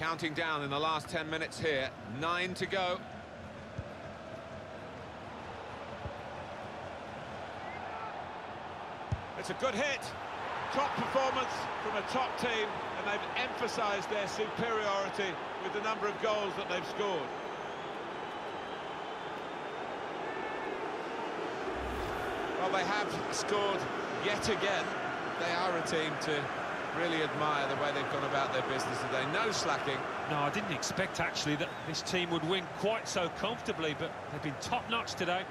Counting down in the last 10 minutes here. Nine to go. It's a good hit. Top performance from a top team, and they've emphasised their superiority with the number of goals that they've scored. Well, they have scored yet again. They are a team to really admire the way they've gone about their business today. No slacking. No, I didn't expect, actually, that this team would win quite so comfortably, but they've been top-notch today.